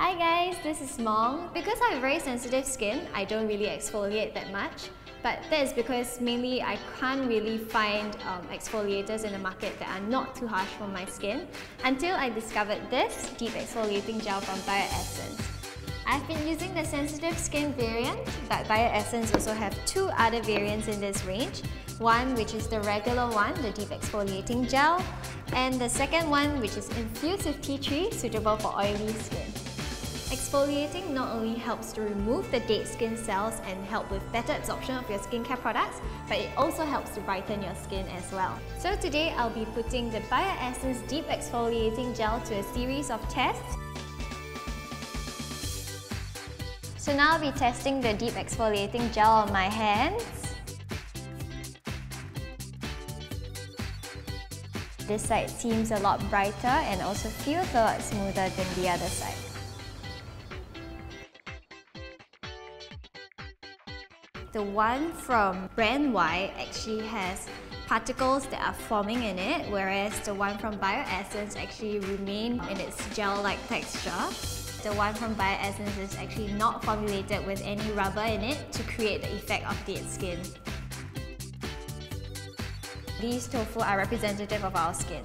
Hi guys, this is Mong. Because I have very sensitive skin, I don't really exfoliate that much. But that is because mainly I can't really find um, exfoliators in the market that are not too harsh for my skin until I discovered this deep exfoliating gel from Bioessence. I've been using the sensitive skin variant, but Bioessence also have two other variants in this range. One which is the regular one, the deep exfoliating gel, and the second one which is infused with tea tree, suitable for oily skin. Exfoliating not only helps to remove the dead skin cells and help with better absorption of your skincare products, but it also helps to brighten your skin as well. So today I'll be putting the Bioessence Deep Exfoliating Gel to a series of tests. So now I'll be testing the Deep Exfoliating Gel on my hands. This side seems a lot brighter and also feels a lot smoother than the other side. The one from brand Y actually has particles that are forming in it, whereas the one from Bioessence actually remain in its gel-like texture. The one from Bioessence is actually not formulated with any rubber in it to create the effect of dead skin. These tofu are representative of our skin.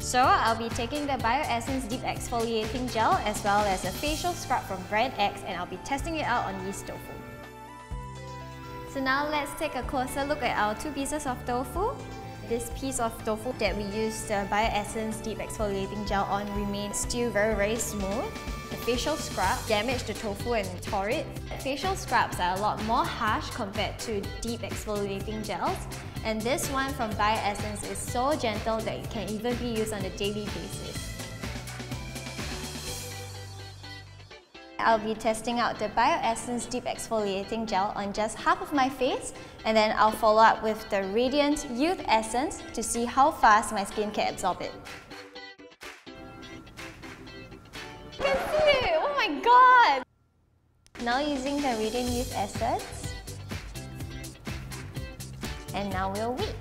So I'll be taking the Bioessence Deep Exfoliating Gel as well as a facial scrub from brand X and I'll be testing it out on these tofu. So now let's take a closer look at our two pieces of tofu. This piece of tofu that we used the Bioessence Deep Exfoliating Gel on remains still very very smooth. The facial scrub damaged the tofu and tore it. Facial scrubs are a lot more harsh compared to deep exfoliating gels and this one from Bioessence is so gentle that it can even be used on a daily basis. I'll be testing out the Bioessence Deep Exfoliating Gel on just half of my face and then I'll follow up with the Radiant Youth Essence to see how fast my skin can absorb it. You can see it! Oh my god! Now using the Radiant Youth Essence and now we'll wait.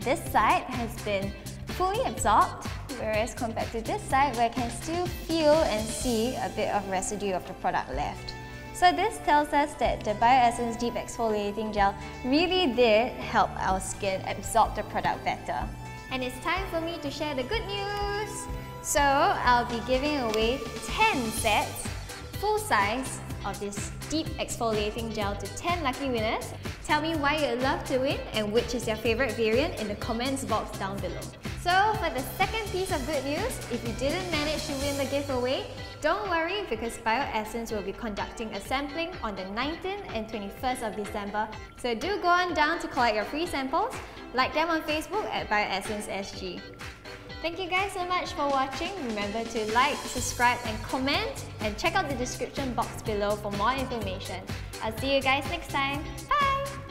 This side has been fully absorbed whereas compared to this side where I can still feel and see a bit of residue of the product left. So this tells us that the Bioessence Deep Exfoliating Gel really did help our skin absorb the product better. And it's time for me to share the good news! So I'll be giving away 10 sets, full size, of this deep exfoliating gel to 10 lucky winners. Tell me why you'd love to win and which is your favourite variant in the comments box down below. So for the second piece of good news, if you didn't manage to win the giveaway, don't worry because Bioessence will be conducting a sampling on the 19th and 21st of December. So do go on down to collect your free samples, like them on Facebook at Bioessence SG. Thank you guys so much for watching. Remember to like, subscribe and comment and check out the description box below for more information. I'll see you guys next time. Bye!